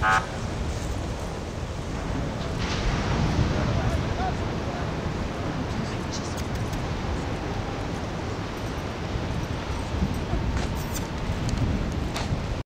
啊。